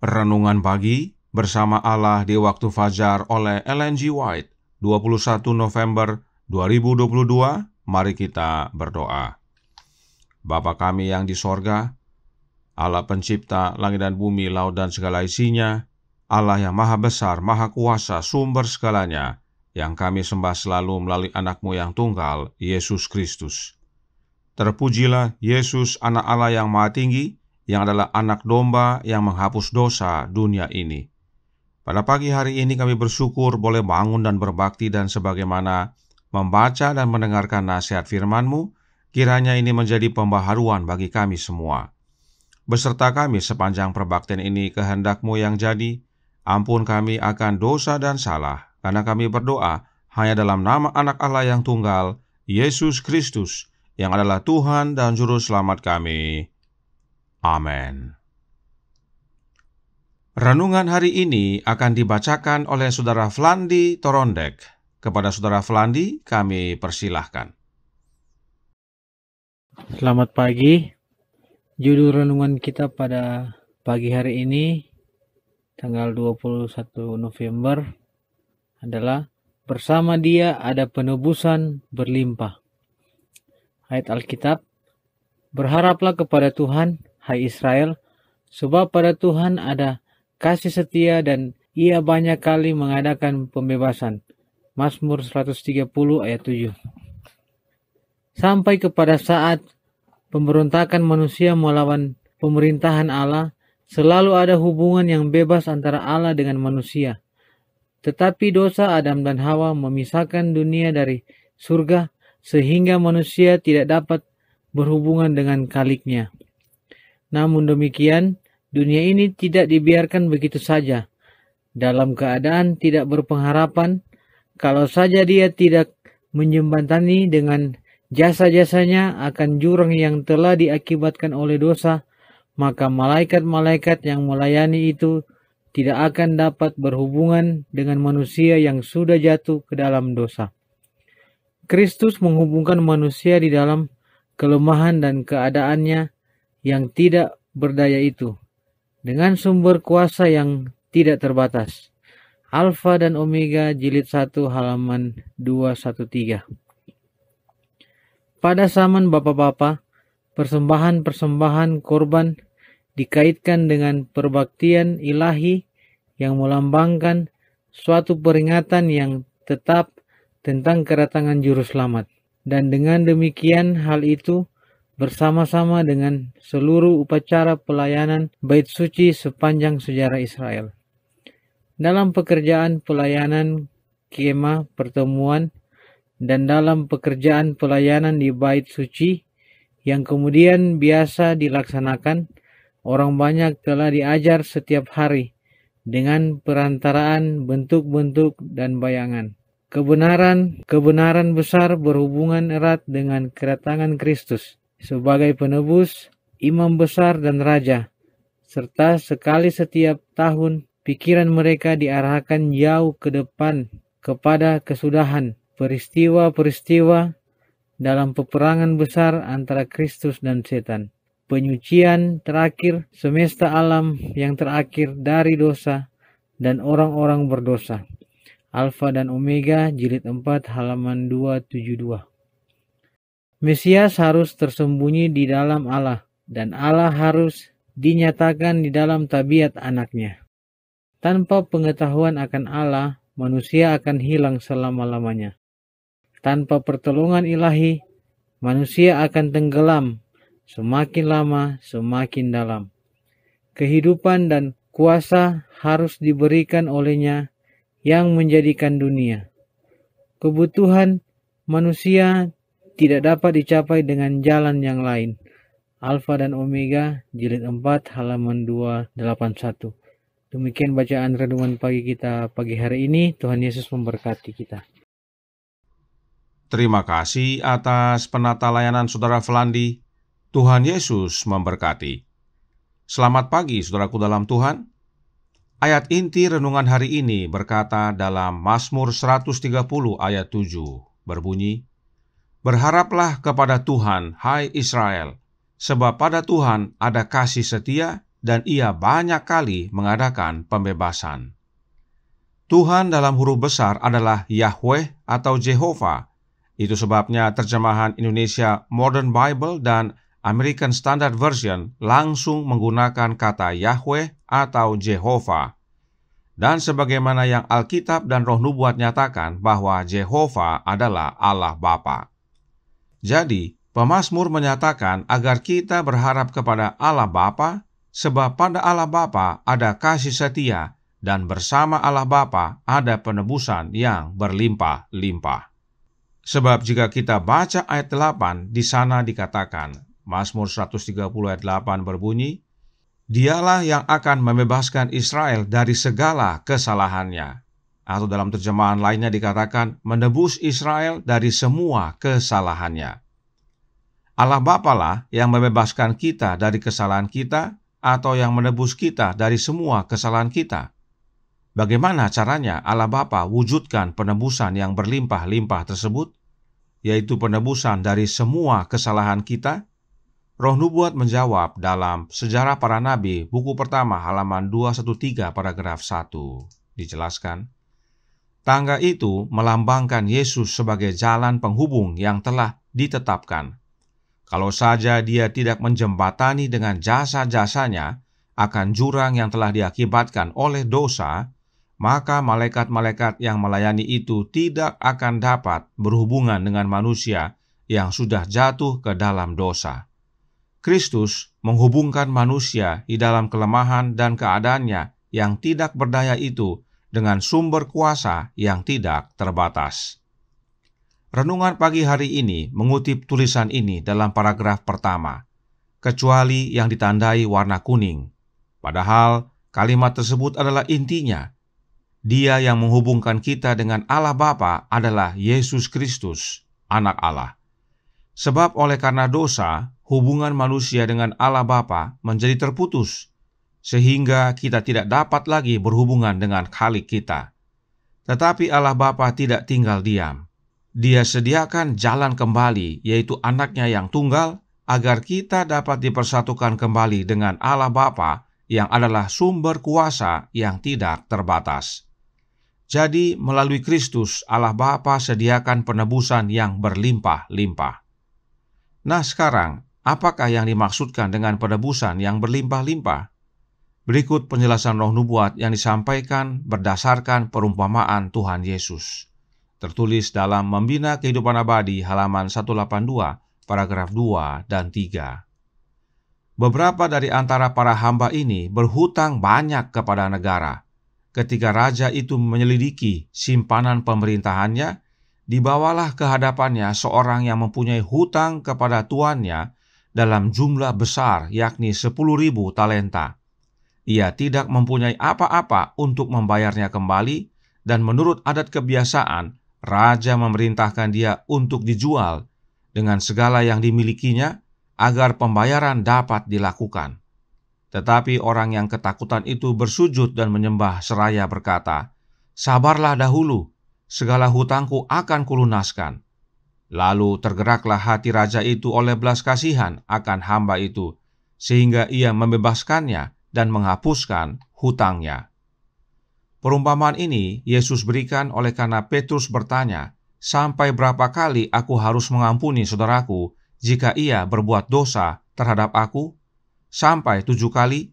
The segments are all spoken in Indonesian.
Renungan Pagi bersama Allah di waktu fajar oleh Ellen G. White, 21 November 2022. Mari kita berdoa. Bapa kami yang di sorga, Allah pencipta langit dan bumi, laut dan segala isinya, Allah yang maha besar, maha kuasa, sumber segalanya, yang kami sembah selalu melalui anakmu yang tunggal, Yesus Kristus. Terpujilah Yesus anak Allah yang maha tinggi, yang adalah anak domba yang menghapus dosa dunia ini. Pada pagi hari ini kami bersyukur boleh bangun dan berbakti dan sebagaimana membaca dan mendengarkan nasihat firman-Mu, kiranya ini menjadi pembaharuan bagi kami semua. Beserta kami sepanjang perbaktian ini kehendak-Mu yang jadi, ampun kami akan dosa dan salah, karena kami berdoa hanya dalam nama anak Allah yang tunggal, Yesus Kristus, yang adalah Tuhan dan Juru Selamat kami. Amin. Renungan hari ini akan dibacakan oleh Saudara Flandi Torondek. Kepada Saudara Flandi, kami persilahkan. Selamat pagi. Judul renungan kita pada pagi hari ini, tanggal 21 November, adalah Bersama dia ada penebusan berlimpah. Ayat Alkitab, Berharaplah kepada Tuhan, hai Israel, sebab pada Tuhan ada kasih setia dan ia banyak kali mengadakan pembebasan. Mazmur 130 ayat 7 Sampai kepada saat pemberontakan manusia melawan pemerintahan Allah, selalu ada hubungan yang bebas antara Allah dengan manusia. Tetapi dosa Adam dan Hawa memisahkan dunia dari surga sehingga manusia tidak dapat berhubungan dengan kaliknya. Namun demikian, dunia ini tidak dibiarkan begitu saja. Dalam keadaan tidak berpengharapan, kalau saja dia tidak menjembatani dengan jasa-jasanya akan jurang yang telah diakibatkan oleh dosa, maka malaikat-malaikat yang melayani itu tidak akan dapat berhubungan dengan manusia yang sudah jatuh ke dalam dosa. Kristus menghubungkan manusia di dalam kelemahan dan keadaannya yang tidak berdaya itu dengan sumber kuasa yang tidak terbatas. Alfa dan Omega jilid 1 halaman 213. Pada zaman bapak-bapak, persembahan-persembahan korban dikaitkan dengan perbaktian ilahi yang melambangkan suatu peringatan yang tetap tentang kedatangan juru selamat. Dan dengan demikian hal itu bersama-sama dengan seluruh upacara pelayanan bait suci sepanjang sejarah Israel. Dalam pekerjaan pelayanan kemah pertemuan dan dalam pekerjaan pelayanan di bait suci yang kemudian biasa dilaksanakan, orang banyak telah diajar setiap hari dengan perantaraan bentuk-bentuk dan bayangan. Kebenaran-kebenaran besar berhubungan erat dengan kedatangan Kristus sebagai penebus, imam besar dan raja, serta sekali setiap tahun pikiran mereka diarahkan jauh ke depan kepada kesudahan peristiwa-peristiwa dalam peperangan besar antara Kristus dan setan. Penyucian terakhir semesta alam yang terakhir dari dosa dan orang-orang berdosa. Alfa dan Omega jilid 4 halaman 272. Mesias harus tersembunyi di dalam Allah, dan Allah harus dinyatakan di dalam tabiat anaknya. Tanpa pengetahuan akan Allah, manusia akan hilang selama-lamanya. Tanpa pertolongan ilahi, manusia akan tenggelam semakin lama semakin dalam. Kehidupan dan kuasa harus diberikan olehnya yang menjadikan dunia. Kebutuhan manusia tidak dapat dicapai dengan jalan yang lain. Alfa dan Omega, jilid 4, halaman 281. Demikian bacaan renungan pagi kita pagi hari ini. Tuhan Yesus memberkati kita. Terima kasih atas penata layanan Saudara Flandi. Tuhan Yesus memberkati. Selamat pagi, saudaraku dalam Tuhan. Ayat inti renungan hari ini berkata dalam Mazmur 130 ayat 7, berbunyi, Berharaplah kepada Tuhan, hai Israel, sebab pada Tuhan ada kasih setia dan ia banyak kali mengadakan pembebasan. Tuhan dalam huruf besar adalah Yahweh atau Jehovah. Itu sebabnya terjemahan Indonesia Modern Bible dan American Standard Version langsung menggunakan kata Yahweh atau Jehovah. Dan sebagaimana yang Alkitab dan Roh Nubuat nyatakan bahwa Jehovah adalah Allah Bapa. Jadi, pemazmur menyatakan agar kita berharap kepada Allah Bapa, sebab pada Allah Bapa ada kasih setia dan bersama Allah Bapa ada penebusan yang berlimpah-limpah. Sebab jika kita baca ayat 8 di sana dikatakan, Mazmur 130 ayat 8 berbunyi, Dialah yang akan membebaskan Israel dari segala kesalahannya. Atau dalam terjemahan lainnya dikatakan menebus Israel dari semua kesalahannya. Allah Bapalah yang membebaskan kita dari kesalahan kita atau yang menebus kita dari semua kesalahan kita. Bagaimana caranya Allah Bapa wujudkan penebusan yang berlimpah-limpah tersebut, yaitu penebusan dari semua kesalahan kita Roh Nubuat menjawab dalam Sejarah Para Nabi, buku pertama halaman 213 paragraf 1. Dijelaskan, Tangga itu melambangkan Yesus sebagai jalan penghubung yang telah ditetapkan. Kalau saja dia tidak menjembatani dengan jasa-jasanya akan jurang yang telah diakibatkan oleh dosa, maka malaikat-malaikat yang melayani itu tidak akan dapat berhubungan dengan manusia yang sudah jatuh ke dalam dosa. Kristus menghubungkan manusia di dalam kelemahan dan keadaannya yang tidak berdaya itu dengan sumber kuasa yang tidak terbatas. Renungan pagi hari ini mengutip tulisan ini dalam paragraf pertama, kecuali yang ditandai warna kuning. Padahal kalimat tersebut adalah intinya. Dia yang menghubungkan kita dengan Allah Bapa adalah Yesus Kristus, anak Allah. Sebab oleh karena dosa, hubungan manusia dengan Allah Bapa menjadi terputus, sehingga kita tidak dapat lagi berhubungan dengan Khalik kita. Tetapi Allah Bapa tidak tinggal diam. Dia sediakan jalan kembali, yaitu anaknya yang tunggal, agar kita dapat dipersatukan kembali dengan Allah Bapa yang adalah sumber kuasa yang tidak terbatas. Jadi, melalui Kristus, Allah Bapa sediakan penebusan yang berlimpah-limpah. Nah, sekarang Apakah yang dimaksudkan dengan penebusan yang berlimpah-limpah? Berikut penjelasan roh nubuat yang disampaikan berdasarkan perumpamaan Tuhan Yesus. Tertulis dalam Membina Kehidupan Abadi halaman 182, paragraf 2 dan 3. Beberapa dari antara para hamba ini berhutang banyak kepada negara. Ketika raja itu menyelidiki simpanan pemerintahannya, dibawalah ke hadapannya seorang yang mempunyai hutang kepada tuannya dalam jumlah besar yakni sepuluh ribu talenta. Ia tidak mempunyai apa-apa untuk membayarnya kembali dan menurut adat kebiasaan, raja memerintahkan dia untuk dijual dengan segala yang dimilikinya agar pembayaran dapat dilakukan. Tetapi orang yang ketakutan itu bersujud dan menyembah seraya berkata, Sabarlah dahulu, segala hutangku akan kulunaskan. Lalu tergeraklah hati raja itu oleh belas kasihan akan hamba itu, sehingga ia membebaskannya dan menghapuskan hutangnya. Perumpamaan ini Yesus berikan oleh karena Petrus bertanya, "Sampai berapa kali aku harus mengampuni saudaraku jika ia berbuat dosa terhadap aku? Sampai tujuh kali?"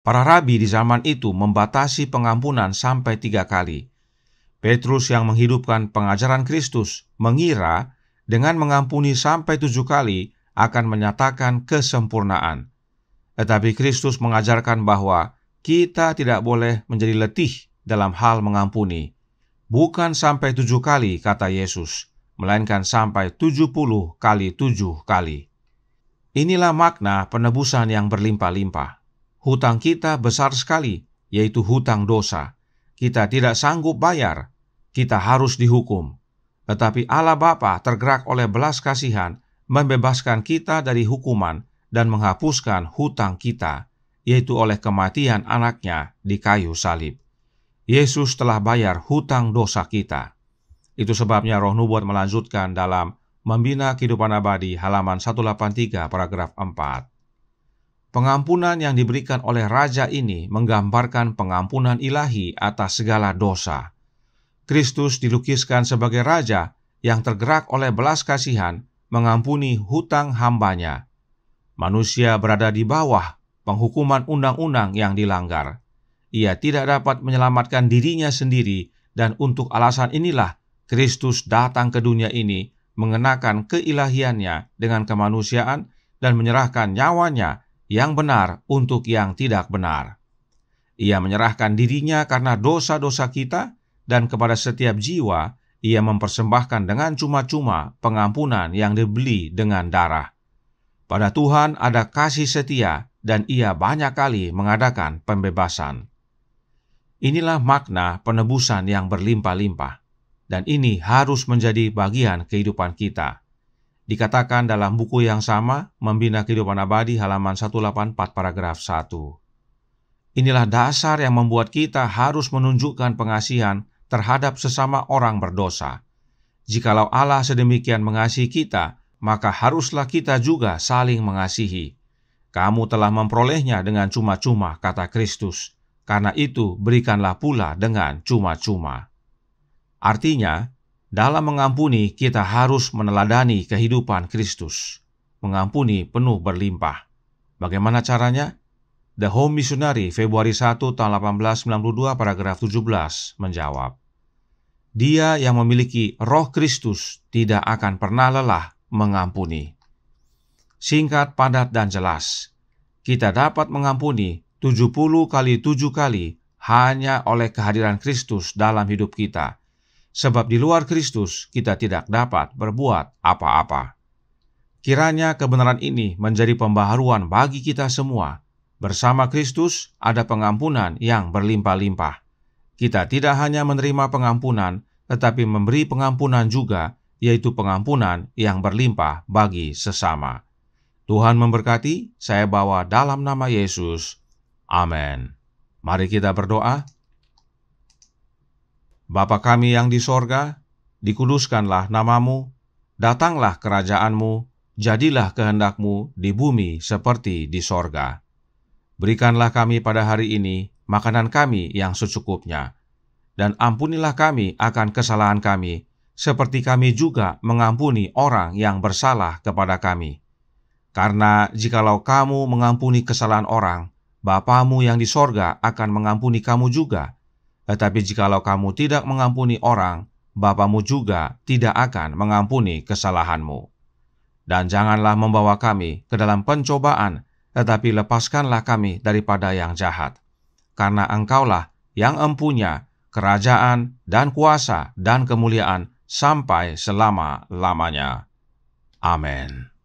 Para rabi di zaman itu membatasi pengampunan sampai tiga kali. Petrus yang menghidupkan pengajaran Kristus mengira dengan mengampuni sampai tujuh kali akan menyatakan kesempurnaan. Tetapi Kristus mengajarkan bahwa kita tidak boleh menjadi letih dalam hal mengampuni. Bukan sampai tujuh kali, kata Yesus, melainkan sampai tujuh puluh kali tujuh kali. Inilah makna penebusan yang berlimpah-limpah. Hutang kita besar sekali, yaitu hutang dosa kita tidak sanggup bayar, kita harus dihukum. Tetapi Allah Bapa tergerak oleh belas kasihan membebaskan kita dari hukuman dan menghapuskan hutang kita, yaitu oleh kematian anaknya di kayu salib. Yesus telah bayar hutang dosa kita. Itu sebabnya roh nubuat melanjutkan dalam Membina Kehidupan Abadi halaman 183 paragraf 4. pengampunan yang diberikan oleh raja ini menggambarkan pengampunan ilahi atas segala dosa. Kristus dilukiskan sebagai raja yang tergerak oleh belas kasihan mengampuni hutang hambanya. Manusia berada di bawah penghukuman undang-undang yang dilanggar. Ia tidak dapat menyelamatkan dirinya sendiri dan untuk alasan inilah Kristus datang ke dunia ini mengenakan keilahiannya dengan kemanusiaan dan menyerahkan nyawanya yang benar untuk yang tidak benar. Ia menyerahkan dirinya karena dosa-dosa kita dan kepada setiap jiwa ia mempersembahkan dengan cuma-cuma pengampunan yang dibeli dengan darah. Pada Tuhan ada kasih setia dan ia banyak kali mengadakan pembebasan. Inilah makna penebusan yang berlimpah-limpah, dan ini harus menjadi bagian kehidupan kita. Dikatakan dalam buku yang sama, Membina Kehidupan Abadi halaman 184 paragraf 1. Inilah dasar yang membuat kita harus menunjukkan pengasihan terhadap sesama orang berdosa. Jikalau Allah sedemikian mengasihi kita, maka haruslah kita juga saling mengasihi. Kamu telah memperolehnya dengan cuma-cuma, kata Kristus. Karena itu, berikanlah pula dengan cuma-cuma. Artinya, dalam mengampuni kita harus meneladani kehidupan Kristus. Mengampuni penuh berlimpah. Bagaimana caranya? The Home Missionary Februari 1 tahun 1892 paragraf 17 menjawab, Dia yang memiliki roh Kristus tidak akan pernah lelah mengampuni. Singkat, padat, dan jelas. Kita dapat mengampuni 70 kali 7 kali hanya oleh kehadiran Kristus dalam hidup kita. Sebab di luar Kristus kita tidak dapat berbuat apa-apa. Kiranya kebenaran ini menjadi pembaharuan bagi kita semua, Bersama Kristus ada pengampunan yang berlimpah-limpah. Kita tidak hanya menerima pengampunan, tetapi memberi pengampunan juga, yaitu pengampunan yang berlimpah bagi sesama. Tuhan memberkati, saya bawa dalam nama Yesus. Amin. Mari kita berdoa. Bapa kami yang di sorga, dikuduskanlah namamu, datanglah kerajaanmu, jadilah kehendakmu di bumi seperti di sorga. Berikanlah kami pada hari ini makanan kami yang secukupnya, dan ampunilah kami akan kesalahan kami, seperti kami juga mengampuni orang yang bersalah kepada kami. Karena jikalau kamu mengampuni kesalahan orang, Bapamu yang di sorga akan mengampuni kamu juga. Tetapi jikalau kamu tidak mengampuni orang, Bapamu juga tidak akan mengampuni kesalahanmu. Dan janganlah membawa kami ke dalam pencobaan, tetapi lepaskanlah kami daripada yang jahat. Karena engkaulah yang empunya kerajaan dan kuasa dan kemuliaan sampai selama-lamanya. Amin.